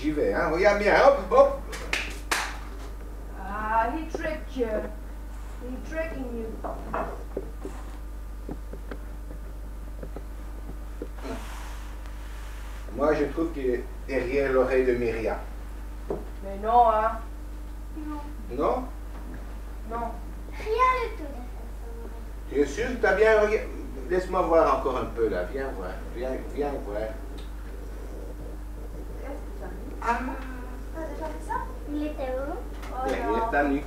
J'y vais, hein. Regarde bien, hop, hop. Ah, he tricked you. He tricking you. Moi, je trouve qu'il est derrière l'oreille de Myria. Mais non, hein. Non. Non? Non. Rien du tout Tu es sûr que tu as bien regardé? Laisse-moi voir encore un peu là. Viens voir. Viens, viens voir. trabajando? ¿Le.